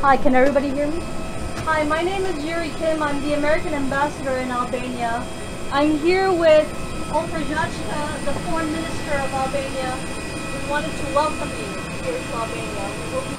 Hi, can everybody hear me? Hi, my name is Yuri Kim. I'm the American ambassador in Albania. I'm here with Olfer the foreign minister of Albania. We wanted to welcome you here to Albania.